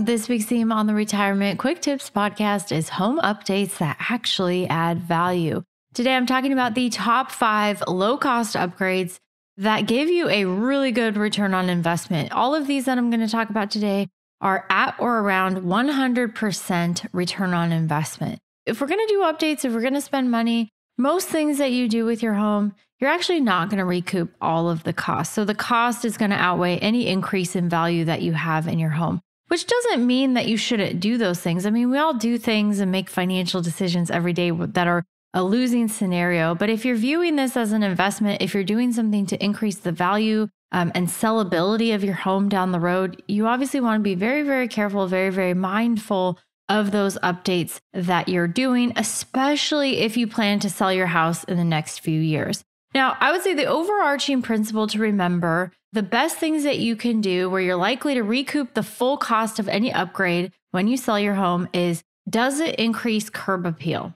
This week's theme on the Retirement Quick Tips podcast is home updates that actually add value. Today, I'm talking about the top five low cost upgrades that give you a really good return on investment. All of these that I'm going to talk about today are at or around 100% return on investment. If we're going to do updates, if we're going to spend money, most things that you do with your home, you're actually not going to recoup all of the cost. So the cost is going to outweigh any increase in value that you have in your home, which doesn't mean that you shouldn't do those things. I mean, we all do things and make financial decisions every day that are a losing scenario. But if you're viewing this as an investment, if you're doing something to increase the value um, and sellability of your home down the road, you obviously want to be very, very careful, very, very mindful of those updates that you're doing, especially if you plan to sell your house in the next few years. Now, I would say the overarching principle to remember the best things that you can do where you're likely to recoup the full cost of any upgrade when you sell your home is does it increase curb appeal?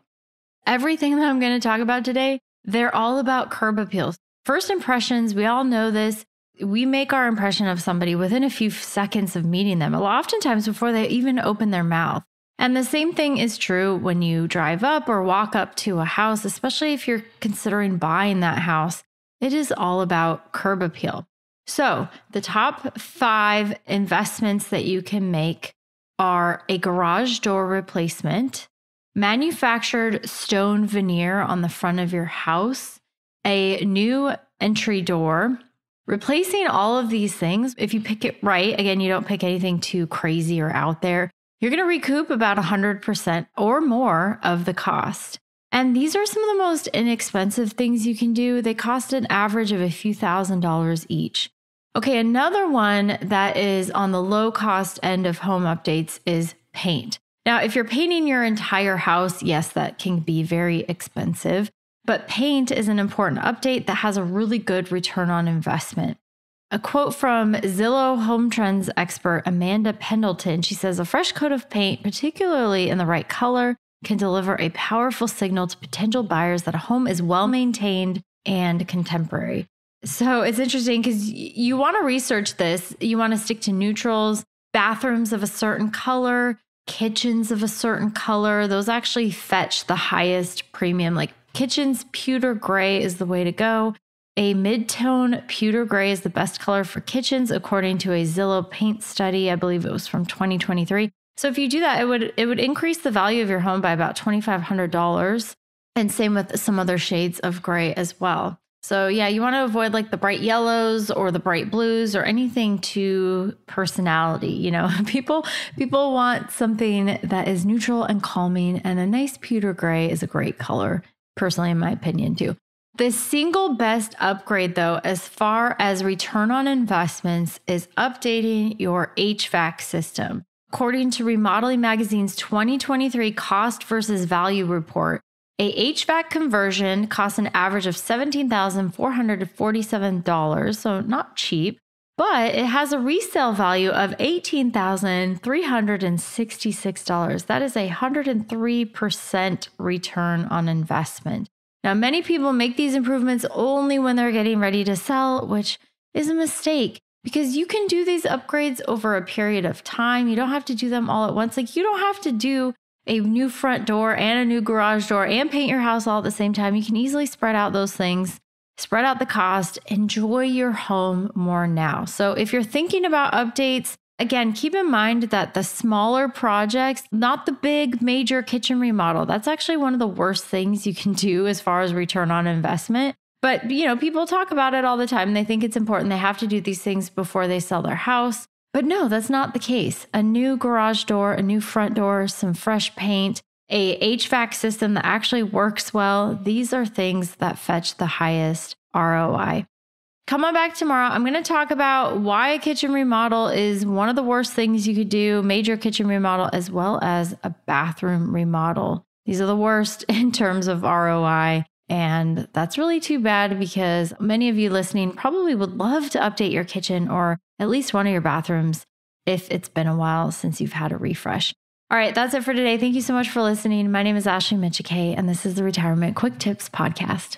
Everything that I'm going to talk about today, they're all about curb appeals. First impressions, we all know this. We make our impression of somebody within a few seconds of meeting them, oftentimes before they even open their mouth. And the same thing is true when you drive up or walk up to a house, especially if you're considering buying that house. It is all about curb appeal. So, the top five investments that you can make are a garage door replacement, manufactured stone veneer on the front of your house, a new entry door. Replacing all of these things, if you pick it right, again, you don't pick anything too crazy or out there, you're going to recoup about 100% or more of the cost. And these are some of the most inexpensive things you can do. They cost an average of a few thousand dollars each. Okay, another one that is on the low cost end of home updates is paint. Now, if you're painting your entire house, yes, that can be very expensive, but paint is an important update that has a really good return on investment. A quote from Zillow Home Trends expert Amanda Pendleton. She says, A fresh coat of paint, particularly in the right color, can deliver a powerful signal to potential buyers that a home is well maintained and contemporary. So it's interesting because you want to research this. You want to stick to neutrals, bathrooms of a certain color, kitchens of a certain color. Those actually fetch the highest premium. Like kitchens, pewter gray is the way to go. A mid-tone pewter gray is the best color for kitchens, according to a Zillow paint study. I believe it was from 2023. So if you do that, it would it would increase the value of your home by about $2,500. And same with some other shades of gray as well. So yeah, you want to avoid like the bright yellows or the bright blues or anything too personality. You know, people people want something that is neutral and calming, and a nice pewter gray is a great color, personally, in my opinion, too. The single best upgrade, though, as far as return on investments, is updating your HVAC system. According to Remodeling Magazine's 2023 Cost versus Value report, a HVAC conversion costs an average of $17,447, so not cheap, but it has a resale value of $18,366. That is a 103% return on investment. Now, many people make these improvements only when they're getting ready to sell, which is a mistake because you can do these upgrades over a period of time. You don't have to do them all at once. Like, you don't have to do a new front door and a new garage door and paint your house all at the same time. You can easily spread out those things, spread out the cost, enjoy your home more now. So if you're thinking about updates, again, keep in mind that the smaller projects, not the big major kitchen remodel, that's actually one of the worst things you can do as far as return on investment. But, you know, people talk about it all the time. They think it's important. They have to do these things before they sell their house. But no, that's not the case. A new garage door, a new front door, some fresh paint, a HVAC system that actually works well. These are things that fetch the highest ROI. Come on back tomorrow. I'm going to talk about why a kitchen remodel is one of the worst things you could do, major kitchen remodel, as well as a bathroom remodel. These are the worst in terms of ROI. And that's really too bad because many of you listening probably would love to update your kitchen or at least one of your bathrooms if it's been a while since you've had a refresh. All right, that's it for today. Thank you so much for listening. My name is Ashley Micciche, and this is the Retirement Quick Tips Podcast.